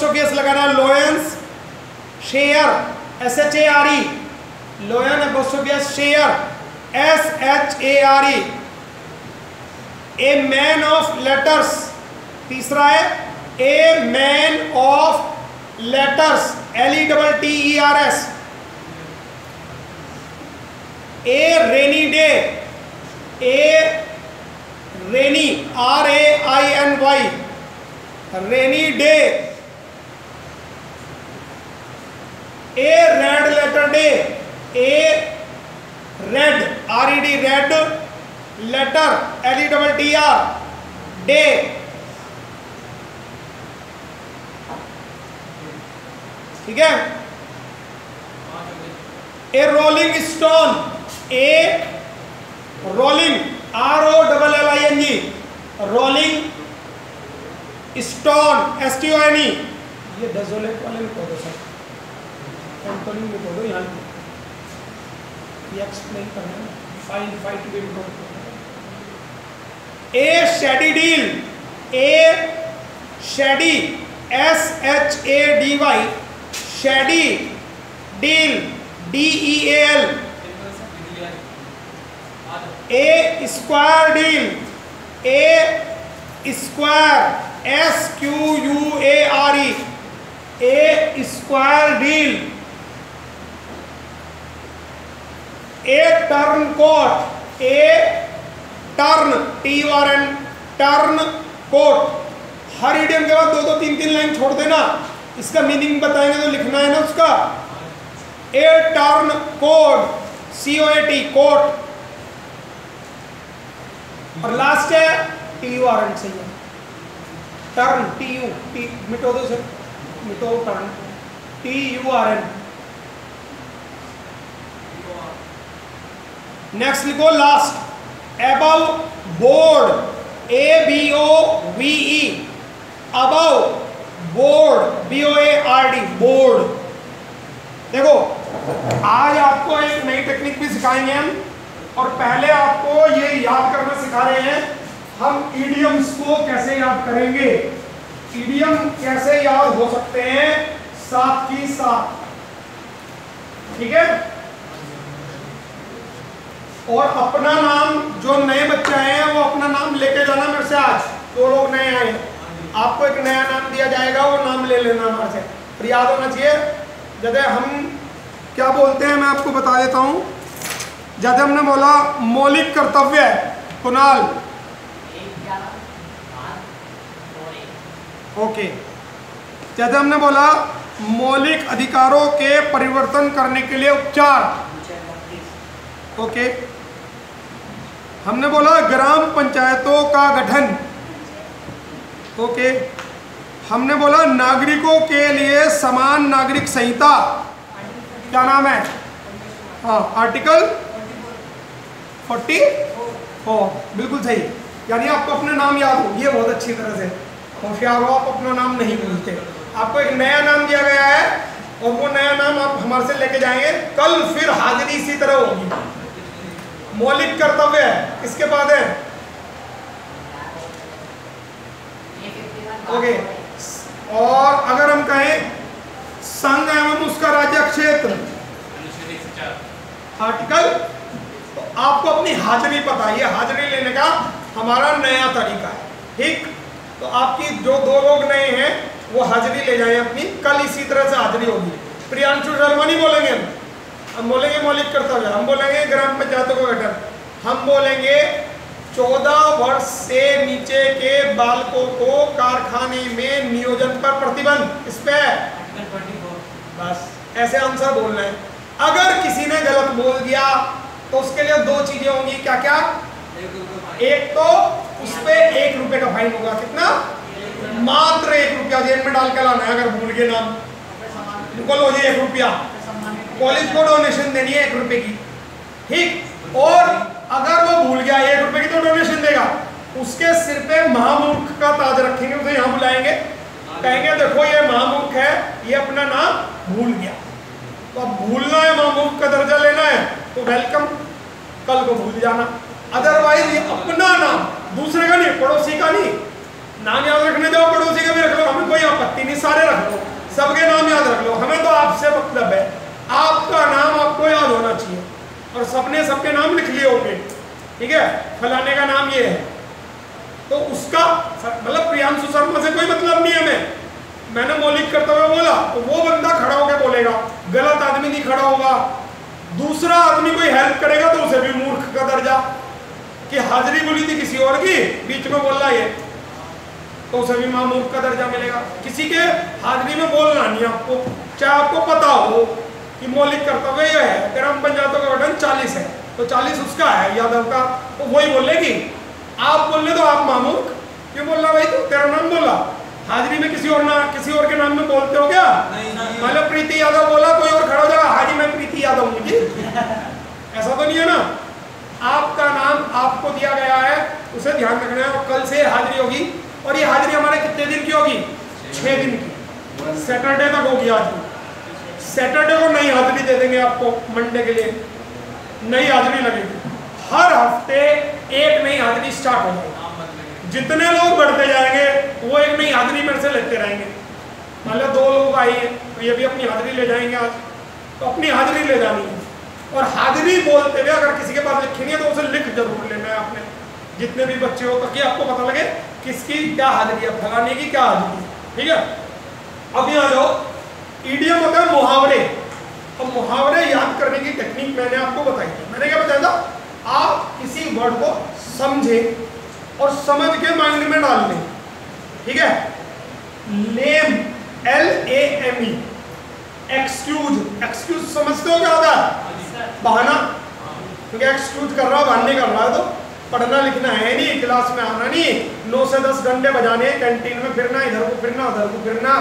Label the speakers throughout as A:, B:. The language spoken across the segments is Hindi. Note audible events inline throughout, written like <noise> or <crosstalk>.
A: अपोस्ट्रोफियस लगाना है lion's share S H A R E lion apostrophe s share S H A R E a man of letters तीसरा है a man of letters L E double T E R S a rainy day a rainy R A I N Y rainy day a red day a red R E D red letter L E double T R day ठीक है? A rolling stone a rolling R O double L I N G rolling stone S T O N E ये डेजोलेट वाले भी पौधे सर। कंट्रोलिंग भी पौधे यहाँ ये एक्सप्लेन करना फाइन फाइट भी a shady deal a shady S H A D Y shady deal D E L a square deal a square S Q U A R E a square deal a turncoat a turn T R N turncoat her idiom के बाद दो दो तीन तीन लाइन छोड़ देना। इसका मीनिंग बताएँगे तो लिखना है ना उसका। A turncoat C O A T coat और लास्ट है टी यू आर एन सही है। टर्न टी यू टी मिटो दो sir मिटो turn T U R N next लिखो last above board A B O V E above board B O A R D board देखो, आज आपको एक नई टेक्निक भी सिखाएँगे हम, और पहले आपको ये याद करना सिखा रहे हैं, हम ईडियम्स को कैसे याद करेंगे? ईडियम कैसे याद हो सकते हैं? साथ की साथ। ठीक है? और अपना नाम, जो नए बच्चे आए हैं, वो अपना नाम लेके जाना मेरे से आज। दो लोग नए आए हैं। आपको एक नया नाम दिया जाएगा, वो नाम ले लेना हमारे से। फिर याद होना चाहिए, जैसे हम क्या बोलते हैं, मैं आपको बता देता हूँ। जैसे हमने बोला, मौलिक कर्तव्य कुणाल? ओके। जैसे हमने बोला, मौलिक अधिकारों के परिवर्तन करने के लिए उपचार। ओके। हमने बोला ग्राम पंचायतों का गठन। ओके। हमने बोला नागरिकों के लिए समान नागरिक संहिता। क्या नाम है? हाँ आर्टिकल फोर्टी फोर बिल्कुल सही। यानी आपको अपना नाम याद हो, ये बहुत अच्छी तरह से। होशियार हो, आप अपना नाम नहीं भूलते। आपको एक नया नाम दिया गया है, और वो नया नाम आप हमारे से लेके जाएँगे। कल फिर हाजिरी इसी तरह होगी। मौलिक कर्तव्य है। इसके बाद है? ओके। और अगर हम कहें, संघ एवं उसका राज्य क्षेत्र। आर्टिकल? तो आपको अपनी हाजिरी पता है। हाजिरी लेने का हमारा नया तरीका है। ठीक? तो आपकी जो दो लोग नए हैं, वो हाजिरी ले जाए अपनी। कल इसी तरह से हाजिरी होगी। प्रियांशु शर्मा नहीं बोलेंगे हम बोलेंगे मौलिक कर्तव्य, हम बोलेंगे ग्राम पंचायतों को गठन। हम बोलेंगे चौदह वर्ष से नीचे के बालकों को कारखाने में नियोजन पर प्रतिबंध। इस पे बस, ऐसे आंसर बोलना है। अगर किसी ने गलत बोल दिया तो उसके लिए दो चीज़ें होंगी। क्या क्या एक तो उस पे एक रुपए का फाइन होगा। कितना? मात्र एक रुपया जेब में डाल के लाना है, अगर भूल गए नाम बोलो जी, एक रुपया। कॉलेज को डोनेशन देनी है एक रुपए की। ठीक? और अगर वो भूल गया, एक रुपए की तो डोनेशन देगा। उसके सिर पे महामूर्ख का ताज रखेंगे, उसे यहाँ बुलाएँगे। कहेंगे, देखो, ये महामूर्ख है, ये अपना नाम भूल गया। तो अब भूलना है, महामूर्ख का दर्जा लेना है तो वेलकम कल को भूल जाना। अदरवाइज़ ये अपना नाम, दूसरे का नहीं, पड़ोसी का नहीं। नाम याद रखने जाओ पड़ोसी का भी रख लो। हमें कोई आपत्ति नहीं, सारे रख लो। और सबने सबके नाम लिख लिए होंगे। ठीक है? फलाने का नाम ये है। तो उसका मतलब प्रियांशु शर्मा से कोई मतलब नहीं है मैं मैंने मौलिक करते हुए बोला तो वो बंदा खड़ा होकर बोलेगा। गलत आदमी नहीं खड़ा होगा। दूसरा आदमी कोई हेल्प करेगा तो उसे भी मूर्ख का दर्जा। कि हाजिरी बोली थी किसी और की, बीच में बोल रहा ये। तो उसे भी माँ मूर्ख का दर्जा मिलेगा। किसी के हाजिरी में बोलना नहीं आपको। चाहे आपको पता हो। कि मौलिक कर्तव्य यह है ग्राम पंचायतों का गठन चालीस है तो चालीस उसका है यादव का तो वही बोलेगी आप बोल रहे तो आप मामूक। क्यों बोल रहा भाई तो? तेरा नाम बोला। हाजिरी में किसी और ना किसी और के नाम में बोलते हो क्या? मतलब प्रीति यादव बोला कोई और खड़ा हो जाएगा हाजी मैं प्रीति यादव हूँ जी। ऐसा तो नहीं है ना? आपका नाम आपको दिया गया है उसे ध्यान रखना है और कल से हाजिरी होगी। और ये हाजिरी हमारे कितने दिन की होगी? छह दिन की। सैटरडे तक होगी आज सैटरडे को नई हाजिरी दे देंगे आपको मंडे के लिए। नई हाजिरी लगेगी। हर हफ़्ते एक नई हाजिरी स्टार्ट हो जाएगी जितने लोग बढ़ते जाएँगे, वो एक नई हाजिरी मेरे से लेते रहेंगे। मान लो दो लोग आई है तो ये भी अपनी हाजिरी ले जाएँगे आज। तो अपनी हाजिरी ले जानी है। और हाजिरी बोलते हुए अगर किसी के पास लिखनी है तो उसे लिख ज़रूर लेना है आपने। जितने भी बच्चे हो, ताकि आपको पता लगे किसकी क्या हाजिरी है, फलाने की क्या हाजिरी है। ठीक है? अब यहाँ जाओ। ईडियम होता है मुहावरे। अब मुहावरे याद करने की टेक्निक मैंने आपको बताई थी। मैंने क्या बताया था? आप किसी वर्ड को समझे और समझ के माइंड में डाल लें। ठीक है? Lame L A M E excuse excuse समझते हो क्या होता है? बहाना। क्योंकि एक्सक्यूज कर रहा हो बहाने कर रहा है तो पढ़ना लिखना है नहीं, क्लास में आना नहीं। नौ से दस घंटे बजाने कैंटीन में फिरना, इधर को फिरना, उधर को फिरना।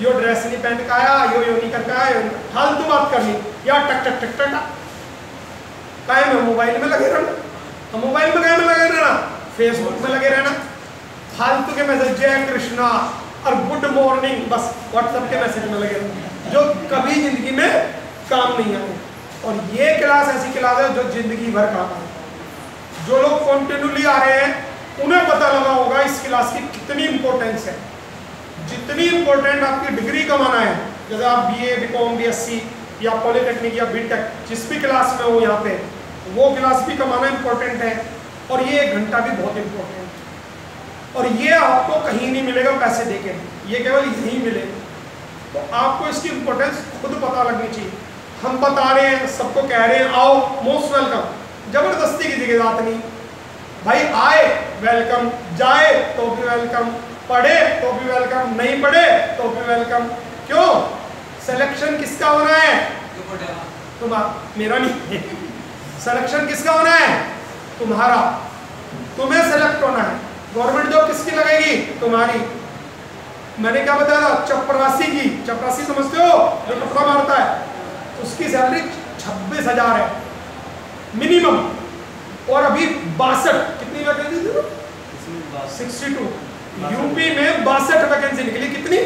A: यो ड्रेस नहीं पहन का आया, यो यो नहीं करके आया फालतू बात करनी। या टक टक टक टक काय में मोबाइल में लगे रहना। तो मोबाइल में काय में लगे रहना? फेसबुक में लगे रहना। फालतू के मैसेज, जय कृष्णा और गुड मॉर्निंग, बस व्हाट्सएप के मैसेज में लगे रहना। जो कभी ज़िंदगी में काम नहीं आए। और ये क्लास ऐसी क्लास है जो ज़िंदगी भर काम आए। जो लोग कॉन्टिन्यूली आ रहे हैं, उन्हें पता लगा होगा इस क्लास की कितनी इंपॉर्टेंस है। जितनी इंपॉर्टेंट आपकी डिग्री कमाना है, जैसे आप B A B com B S C या पॉलिटेक्निक या बी टेक जिस भी क्लास में हो यहाँ पे, वो क्लास भी कमाना इंपॉर्टेंट है और ये एक घंटा भी बहुत इंपॉर्टेंट है। और ये आपको कहीं नहीं मिलेगा पैसे देके, ये केवल यहीं मिलेगा तो आपको इसकी इंपॉर्टेंस खुद पता लगनी चाहिए। हम बता रहे हैं, सबको कह रहे हैं, आओ मोस्ट वेलकम ज़बरदस्ती की जगह बात नहीं। भाई आए वेलकम जाए तो भी वेलकम पढ़े तो भी वेलकम नहीं पढ़े तो भी वेलकम क्यों? सिलेक्शन किसका होना है? तुम्हारा मेरा नहीं सिलेक्शन किसका होना है? तुम्हारा। तुम्हें सेलेक्ट होना है। गवर्नमेंट जॉब किसकी लगेगी? तुम्हारी। मैंने क्या बताया था? चपरासी की। चपरासी समझते हो? जो टुकड़ा मारता है। उसकी सैलरी छब्बीस हज़ार है। मिनिमम। और अभी बासठ कितनी वैकेंसी थी सिक्सटी टू। यूपी में बासठ वैकेंसी निकली। कितनी?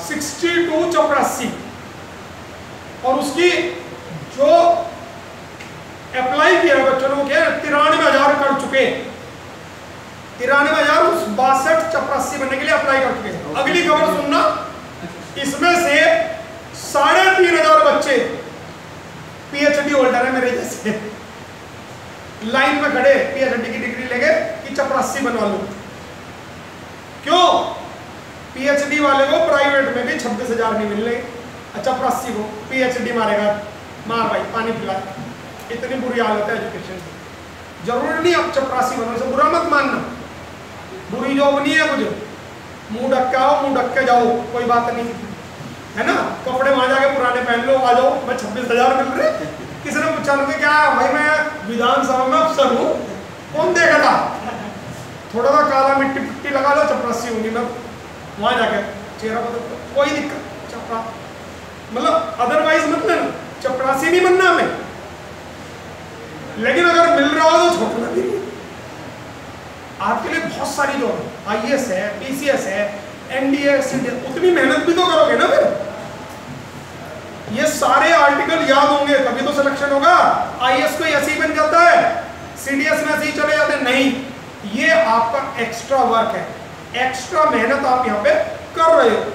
A: सिक्सटी टू चौरासी। और उसकी जो अप्लाई किया बच्चों ने क्या तिरानवे हज़ार कर चुके तिरानवे हज़ार उस बासठ चपरासी बनने के लिए अप्लाई कर चुके अगली खबर सुनना। इसमें से साढ़े तीन हज़ार बच्चे पीएचडी होल्डर है मेरे जैसे। लाइन में खड़े पीएचडी की डिग्री लेके कि चपरासी बनवा लो। क्यों? पीएचडी वाले को प्राइवेट में भी छब्बीस हज़ार नहीं मिल रहे चपरासी को पीएचडी मारेगा। मार भाई, पानी पिला। इतनी बुरी हालत है एजुकेशन की। ज़रूरी नहीं अब चपरासी बनो से बुरा मत मानना। बुरी जॉब नहीं है मुझे। मुँह ढक के आओ मुँह ढक के जाओ, कोई बात नहीं। है ना? कपड़े वहाँ जाके पुराने पहन लो, आ जाओ, मैं छब्बीस हज़ार मिल रहे किसी ने पूछा मुझे क्या भाई, मैं विधानसभा में अफसर हूँ। कौन देगा था? थोड़ा सा काला मिट्टी पिट्टी लगा लो, चपरासी होंगी मैं। वहाँ जाके चेहरा बदल कोई दिक्कत चपरा मतलब अदरवाइज़ मतलब चपरासी नहीं बनना हमें। लेकिन अगर मिल रहा हो तो छोड़ना भी आपके लिए बहुत सारी जॉब आई एस है पीसीएस है एनडीए उतनी मेहनत भी तो करोगे ना फिर? याद होंगे, तभी तो सिलेक्शन होगा। आईएएस को ऐसे ही बन जाता है। सीडीएस में ऐसे ही चले जाते नहीं, ये आपका एक्स्ट्रा वर्क है। एक्स्ट्रा मेहनत आप यहाँ पे कर रहे हो।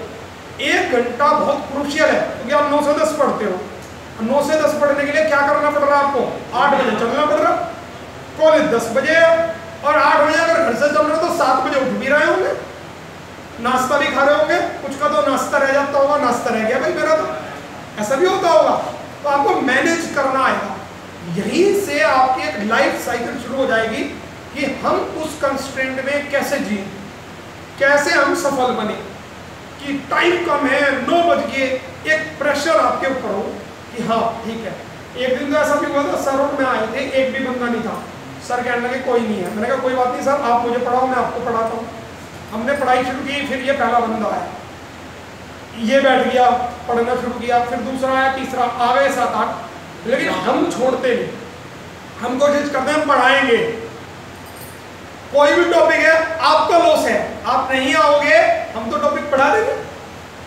A: एक घंटा बहुत क्रूशियल है। क्योंकि आप नौ से दस पढ़ते हो। नौ से दस पढ़ने के लिए क्या करना पड़ रहा है आपको? आठ बजे चलना पड़ रहा। कॉलेज दस बजे है। और आठ बजे अगर घर से चल रहे हो तो सात बजे उठ भी रहे होंगे। नाश्ता भी खा रहे होंगे। कुछ का तो नाश्ता रह जाता होगा। नाश्ता रह गया भाई मेरा तो ऐसा भी होता होगा तो आपको मैनेज करना आएगा यहीं से आपकी एक लाइफ साइकिल शुरू हो जाएगी कि हम उस कंस्टेंट में कैसे जिए कैसे हम सफल बने, कि टाइम कम है नौ बज गए एक प्रेशर आपके ऊपर हो कि हाँ ठीक है। एक दिन तो ऐसा भी हुआ था सर और मैं आए थे, एक भी बंदा नहीं था। सर कहने लगे, कोई नहीं है। मैंने कहा, कोई बात नहीं सर आप मुझे पढ़ाओ, मैं आपको पढ़ाता हूँ। हमने पढ़ाई शुरू की, फिर ये पहला बंदा आया। ये बैठ गया, पढ़ना शुरू किया, फिर दूसरा आया, तीसरा आ गए सात आठ। लेकिन हम छोड़ते नहीं। हम कोशिश करते हैं, हम पढ़ाएँगे। कोई भी टॉपिक है, आपका लॉस है। आप नहीं आओगे, हम तो टॉपिक पढ़ा देंगे।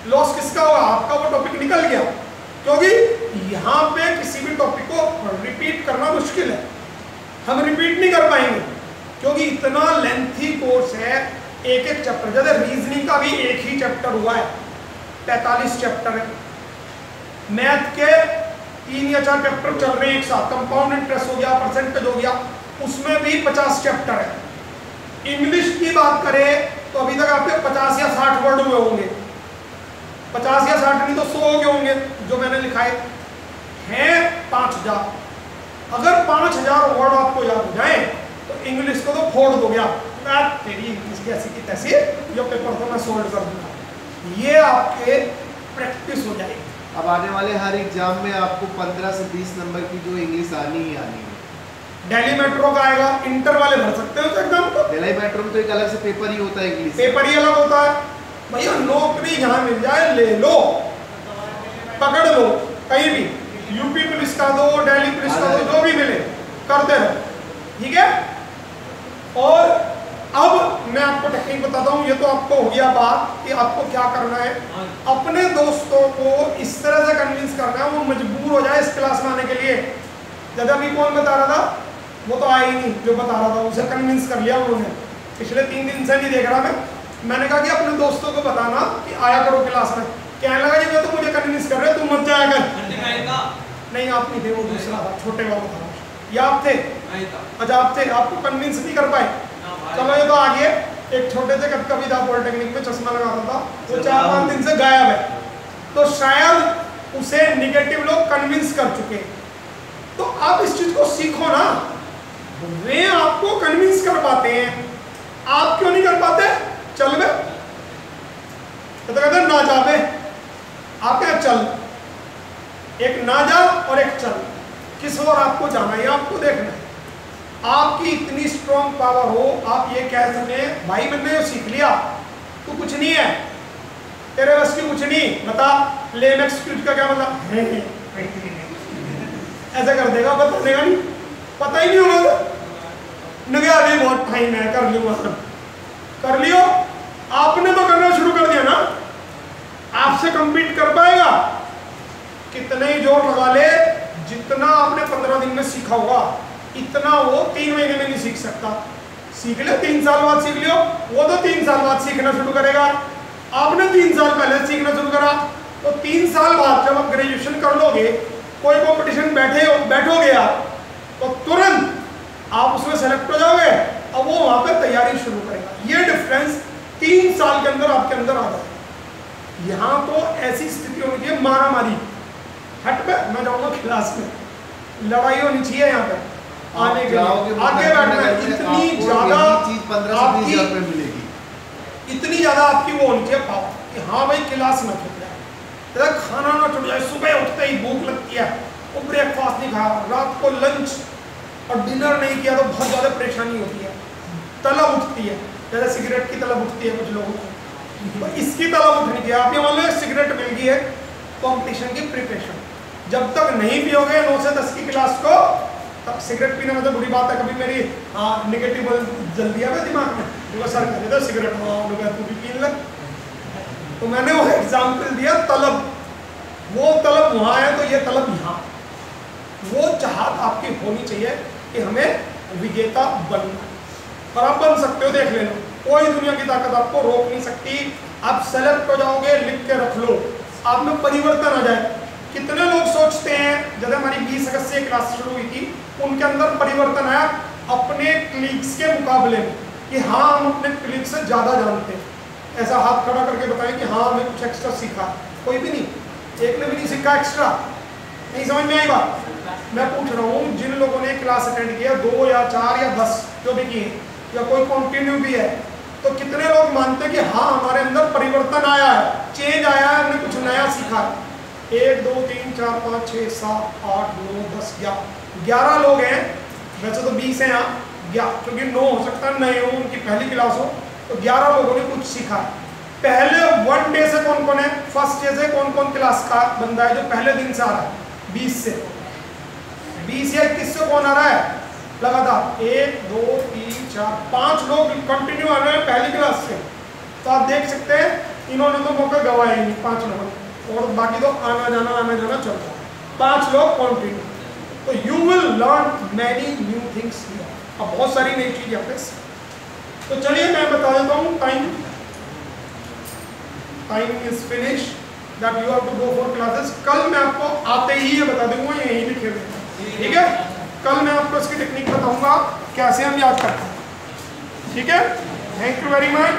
A: लॉस किसका होगा आपका वो टॉपिक निकल गया। क्योंकि यहाँ पे किसी भी टॉपिक को रिपीट करना मुश्किल है। हम रिपीट नहीं कर पाएँगे। क्योंकि इतना लेंथी कोर्स है एक एक चैप्टर जैसे रीजनिंग का भी एक ही चैप्टर हुआ है। पैतालीस चैप्टर मैथ के तीन या चार चैप्टर चल रहे हैं एक साथ। कंपाउंड इंटरेस्ट हो गया परसेंटेज हो गया। उसमें भी पचास चैप्टर है। इंग्लिश की बात करें तो अभी तक आपके पचास या साठ वर्ड हुए होंगे। पचास या साठ नहीं तो सौ हो गए होंगे, जो मैंने लिखाए हैं। पाँच हज़ार। अगर पाँच हज़ार वर्ड आपको याद हो जाए तो इंग्लिश को तो फोड़ दो गया तेरी इंग्लिश की ऐसी की तैसी जो पेपर को मैं सोल्व कर दूँगा। ये आपके प्रैक्टिस हो जाएगी।
B: अब आने वाले हर एग्ज़ाम में आपको 15 से 20 नंबर की जो इंग्लिश आनी ही आनी है।
A: दिल्ली मेट्रो का आएगा इंटर वाले भर सकते हो एग्ज़ाम को?
B: दिल्ली मेट्रो में तो एक अलग से पेपर ही होता है इंग्लिश
A: पेपर ही अलग होता है। भैया नौकरी जहाँ मिल जाए ले लो। पकड़ लो कहीं भी। यूपी पुलिस का दो दिल्ली पुलिस का दो जो भी मिले करते रहो ठीक है? और अब मैं आपको टेक्निक बताता हूँ ये तो आपको हो गया बात कि आपको क्या करना है। अपने दोस्तों को इस तरह से कन्विंस करना है वो मजबूर हो जाए इस क्लास में आने के लिए। जब अभी कौन बता रहा था? वो तो आया ही नहीं जो बता रहा था उसे कन्विंस कर लिया उन्होंने। पिछले तीन दिन से नहीं देख रहा मैं। मैंने कहा कि अपने दोस्तों को बताना कि आया करो क्लास में। कहने लगा जी मैं तो मुझे कन्विंस कर रहे हो तुम मत जाया कर। नहीं आप नहीं थे वो दूसरा था छोटे वाला था। ये आप थे? अच्छा आप थे आपको कन्विंस नहीं कर पाए। चलो ये तो आ गए एक छोटे से कविता पॉलिटेक्निक में चश्मा लगाता था। वो चार पाँच दिन से गायब है। तो शायद उसे निगेटिव लोग कन्विंस कर चुके तो आप इस चीज़ को सीखो ना। वे आपको कन्विंस कर पाते हैं। आप क्यों नहीं कर पाते? चल वे तो कहते ना जा बे। आप क्या चल। एक ना जा और एक चल। किस और आपको जाना है आपको देखना है। आपकी इतनी स्ट्रॉन्ग पावर हो, आप ये कह सके, भाई, मैंने सीख लिया। तो कुछ नहीं है। तेरे बस की कुछ नहीं। बता ले एक्सक्यूज का क्या मतलब? <laughs> ऐसा कर देगा बता देगा नहीं। पता ही नहीं होगा नगया अभी बहुत टाइम है कर लूँगा कर लियो। आपने तो करना शुरू कर दिया ना। आपसे कंपीट कर पाएगा। कितने ही ज़ोर लगा ले, जितना आपने पंद्रह दिन में सीखा होगा इतना वो तीन महीने में नहीं सीख सकता। सीख लो, तीन साल बाद सीख लियो। वो तो तीन साल बाद सीखना शुरू करेगा। आपने तीन साल पहले सीखना शुरू करा। तो तीन साल बाद जब आप ग्रेजुएशन कर लोगे, कोई कंपटीशन बैठे हो बैठोगे आप तो तुरंत आप उसमें सेलेक्ट हो जाओगे अब वो वहाँ पर तैयारी शुरू करेगा। ये डिफरेंस तीन साल के अंदर आपके अंदर आ जाएगा। यहाँ तो ऐसी स्थिति होनी चाहिए मारा मारी हट पे, मैं जाऊँगा क्लास में। लड़ाई होनी चाहिए यहाँ पे। आने के लिए। आगे बैठना है इतनी ज़्यादा आपकी इतनी ज़्यादा आपकी वो चाहिए पावर कि हाँ भाई क्लास में छूट जाए खाना ना छूट जाए। सुबह उठते ही भूख लगती है। वो ब्रेकफास्ट नहीं खाया रात को लंच और डिनर नहीं किया तो बहुत ज़्यादा परेशानी होती है। तलब उठती है। जैसे सिगरेट की तलब उठती है कुछ लोगों को। तो इसकी तलब उठनी चाहिए। आप ये मान लो सिगरेट मिल गई है कॉम्पिटिशन की प्रिपरेशन जब तक नहीं पियोगे नौ से दस की क्लास को सिगरेट पीने में तो बुरी बात है, कभी मेरी निगेटिव जल्दी आ गया दिमाग में। तो सर कह देता सिगरेट हाँ तू भी पीने लग तो मैंने वो एग्ज़ाम्पल दिया, तलब। वो तलब वहाँ है तो ये तलब यहाँ। वो चाहत आपकी होनी चाहिए कि हमें विजेता बनना और आप बन सकते हो, देख लेना। कोई दुनिया की ताकत आपको रोक नहीं सकती। आप सेलेक्ट हो जाओगे, लिख के रख लो। आप में परिवर्तन आ जाए। कितने लोग सोचते हैं, जब हमारी 20 अगस्त से क्लास शुरू हुई थी, उनके अंदर परिवर्तन आया अपने क्लिक्स के मुकाबले में कि हाँ हम अपने क्लिक से ज़्यादा जानते हैं। ऐसा हाथ खड़ा करके बताएँ कि हाँ हमें कुछ एक्स्ट्रा सीखा। कोई भी नहीं। एक ने भी नहीं सीखा एक्स्ट्रा नहीं समझ में आई बात? मैं पूछ रहा हूँ, जिन लोगों ने क्लास अटेंड किया, दो या चार या दस जो भी किए, या कोई कॉन्टिन्यू भी है तो कितने लोग मानते हैं कि हाँ हमारे अंदर परिवर्तन आया है चेंज आया है, हमने कुछ नया सीखा है? एक, दो, तीन, चार, पाँच, छः, सात, आठ, नौ, दस, ग्यारह। ग्यारह लोग हैं। वैसे तो बीस हैं यहाँ ग्यारह, क्योंकि नौ हो सकता है, नए हो, उनकी पहली क्लास हो। तो ग्यारह लोगों ने कुछ सीखा। पहले वन डे से कौन कौन है? फ़र्स्ट डे से कौन कौन क्लास का बंदा है जो पहले दिन से आ रहा है? बीस से। बीस या इक्कीस से कौन आ रहा है? लगातार। एक, दो, तीन, चार, पाँच लोग कंटिन्यू आ रहे हैं पहली क्लास से। तो आप देख सकते हैं, इन्होंने तो मौका गवाया ही नहीं, पाँच लोगों और बाकी तो आना जाना आना जाना चल रहा है। पाँच लोग कंटिन्यू तो you will learn many new things अब बहुत सारी नई चीज़ पे तो चलिए मैं बता देता हूँ time time is finish that you have to go for classes कल मैं आपको आते ही ये बता दूँगा, यहीं लिखे हुए ठीक है? कल मैं आपको इसकी टेक्निक बताऊँगा, कैसे हम याद करते हैं। ठीक है? Thank you very much